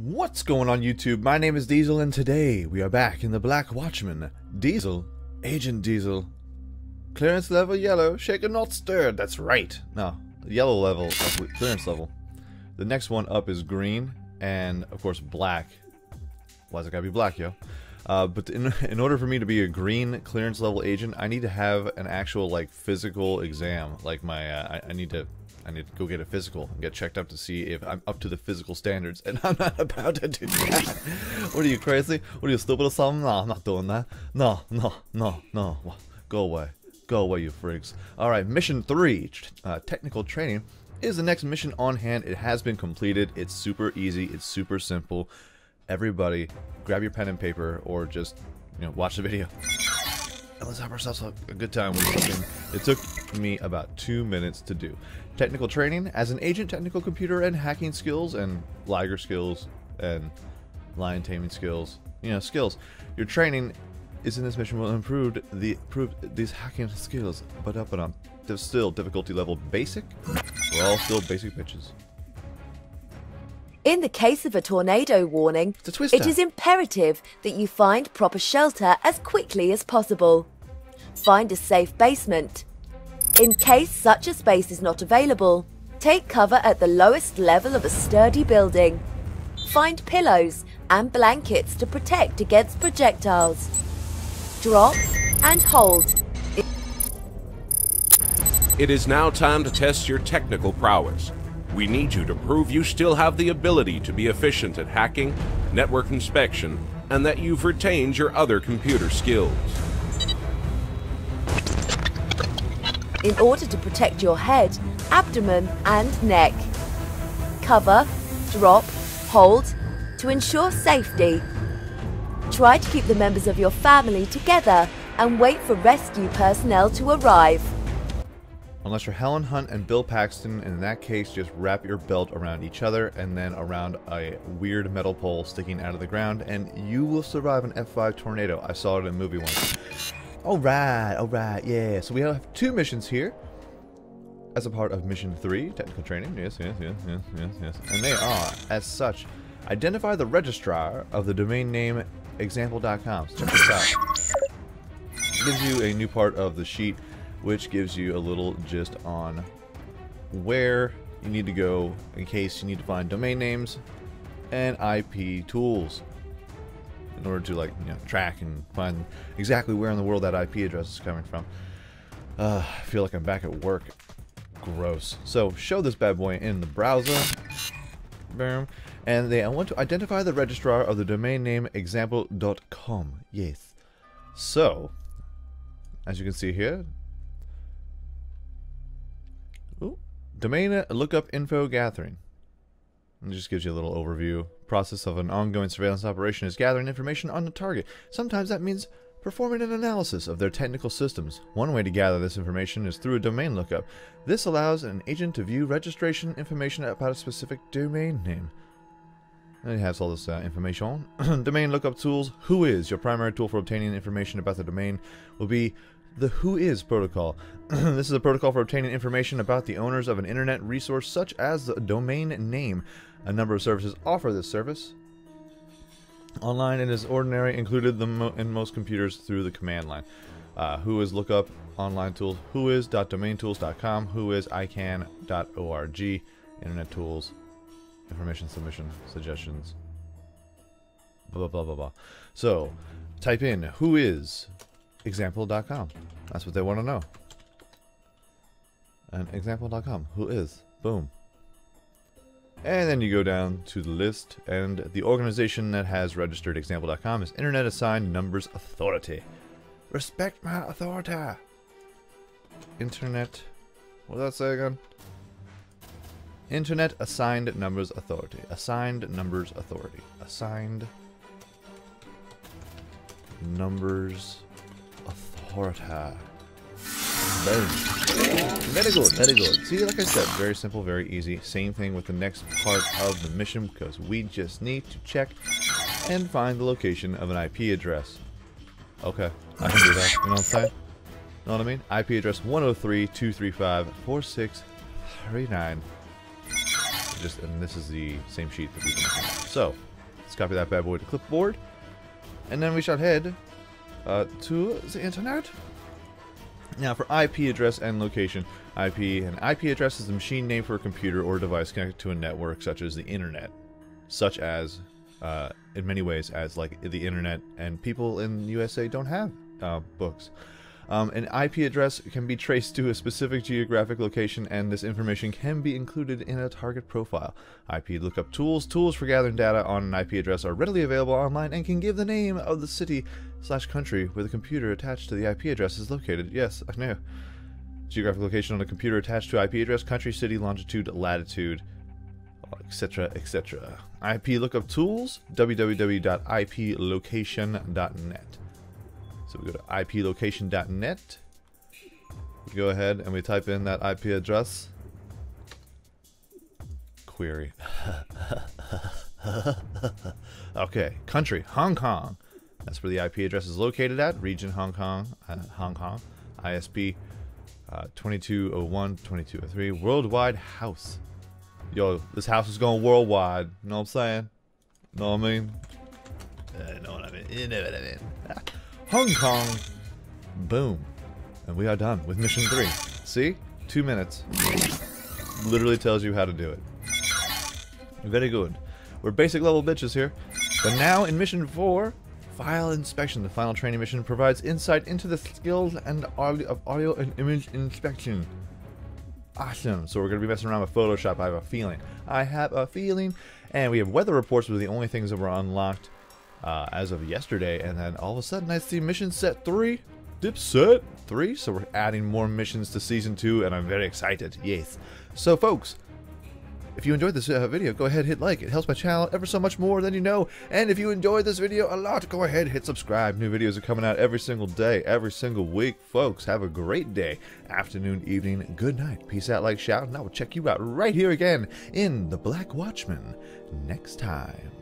What's going on YouTube? My name is Diesel and today we are back in the Black Watchmen. Diesel, Agent Diesel. Clearance level yellow, shaken not stirred. That's right. No, yellow level, clearance level. The next one up is green and of course black. Why's it gotta be black, yo? Uh, but in, in order for me to be a green clearance level agent, I need to have an actual like physical exam. Like my, uh, I, I need to I need to go get a physical and get checked up to see if I'm up to the physical standards, and I'm not about to do that. what are you, crazy? What are you, stupid or something? No, I'm not doing that. No, no, no, no. Go away. Go away, you freaks. Alright, mission 3, uh, technical training, is the next mission on hand. It has been completed. It's super easy. It's super simple. Everybody, grab your pen and paper, or just, you know, watch the video let's have ourselves a good time it took me about two minutes to do. Technical training as an agent, technical computer and hacking skills, and Liger skills, and lion taming skills. You know, skills. Your training is in this mission will improve the improve these hacking skills, but up and up. There's still difficulty level basic. We're all still basic bitches. In the case of a tornado warning, it is imperative that you find proper shelter as quickly as possible. Find a safe basement. In case such a space is not available, take cover at the lowest level of a sturdy building. Find pillows and blankets to protect against projectiles. Drop and hold. It is now time to test your technical prowess. We need you to prove you still have the ability to be efficient at hacking, network inspection, and that you've retained your other computer skills. In order to protect your head, abdomen and neck. Cover, drop, hold to ensure safety. Try to keep the members of your family together and wait for rescue personnel to arrive. Unless you're Helen Hunt and Bill Paxton, and in that case, just wrap your belt around each other and then around a weird metal pole sticking out of the ground, and you will survive an F5 tornado. I saw it in a movie once. Alright, alright, yeah. So we have two missions here as a part of Mission 3, Technical Training. Yes, yes, yes, yes, yes, yes. And they are, as such, identify the registrar of the domain name example.com. So check this out. Gives you a new part of the sheet which gives you a little gist on where you need to go in case you need to find domain names and IP tools in order to like you know track and find exactly where in the world that IP address is coming from. Uh, I feel like I'm back at work. Gross. So show this bad boy in the browser. Boom. And they I want to identify the registrar of the domain name example.com. Yes. So, as you can see here, Domain lookup info gathering. It just gives you a little overview. Process of an ongoing surveillance operation is gathering information on the target. Sometimes that means performing an analysis of their technical systems. One way to gather this information is through a domain lookup. This allows an agent to view registration information about a specific domain name. And it has all this uh, information. domain lookup tools. Who is your primary tool for obtaining information about the domain will be the Whois protocol. this is a protocol for obtaining information about the owners of an internet resource such as the domain name. A number of services offer this service. Online and is ordinary included mo in most computers through the command line. Uh, Whois lookup online tools, whois.domaintools.com, whois.icann.org, internet tools, information submission, suggestions, blah, blah, blah, blah, blah. So, type in whois example.com. That's what they want to know. And example.com. Who is? Boom. And then you go down to the list, and the organization that has registered example.com is Internet Assigned Numbers Authority. Respect my authority. Internet. What does that say again? Internet Assigned Numbers Authority. Assigned Numbers Authority. Assigned Numbers Horta. Boom. Very good, very good. See, like I said, very simple, very easy. Same thing with the next part of the mission because we just need to check and find the location of an IP address. Okay, I can do that. You know what I'm saying? You Know what I mean? IP address 103.235.4639. just and this is the same sheet that we've So, let's copy that bad boy to clipboard. And then we shall head uh, to the internet. Now, for IP address and location, IP an IP address is the machine name for a computer or device connected to a network, such as the internet, such as, uh, in many ways, as like the internet. And people in USA don't have uh, books. Um, an IP address can be traced to a specific geographic location, and this information can be included in a target profile. IP lookup tools, tools for gathering data on an IP address, are readily available online and can give the name of the city slash country where the computer attached to the IP address is located. Yes, I know. Geographic location on a computer attached to IP address, country, city, longitude, latitude, etc., etc. IP lookup tools, www.iplocation.net. So we go to iplocation.net. We go ahead and we type in that IP address. Query. okay, country, Hong Kong. That's where the IP address is located at. Region, Hong Kong, uh, Hong Kong. ISP uh, 2201, 2203. Worldwide house. Yo, this house is going worldwide. Know what I'm saying? Know what I mean? Uh, know what I mean? You know what I mean? Hong Kong. Boom. And we are done with mission three. See? Two minutes. Literally tells you how to do it. Very good. We're basic level bitches here. But now in mission four, file inspection. The final training mission provides insight into the skills and audio of audio and image inspection. Awesome. So we're going to be messing around with Photoshop, I have a feeling. I have a feeling. And we have weather reports, are the only things that were unlocked uh, as of yesterday, and then all of a sudden I see mission set 3, dip set 3, so we're adding more missions to Season 2, and I'm very excited, yes. So folks, if you enjoyed this uh, video, go ahead hit like. It helps my channel ever so much more than you know. And if you enjoyed this video a lot, go ahead hit subscribe. New videos are coming out every single day, every single week. Folks, have a great day, afternoon, evening, good night. Peace out, like, shout, and I will check you out right here again in The Black Watchmen next time.